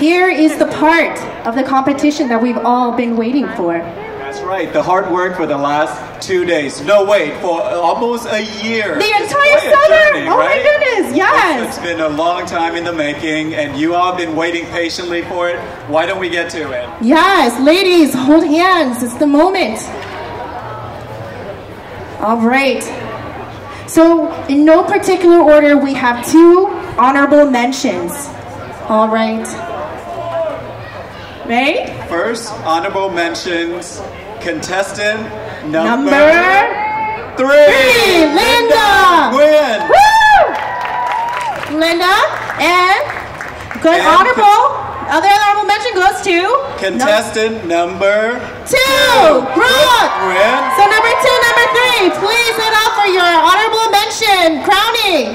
Here is the part of the competition that we've all been waiting for. That's right. The hard work for the last two days. No, wait, for almost a year. The It's entire summer? journey, Oh my goodness, yes. It's been a long time in the making, and you all have been waiting patiently for it. Why don't we get to it? Yes, ladies, hold hands. It's the moment. All right. So, in no particular order, we have two honorable mentions. All right. First, honorable mentions, contestant number, Number three, three, Linda. Nguyen. Woo! Linda and good And- honorable. Other honorable mention goes to Contestant number two, Brooke. Nguyen. So number two, number three, please stand up for your honorable mention crowning.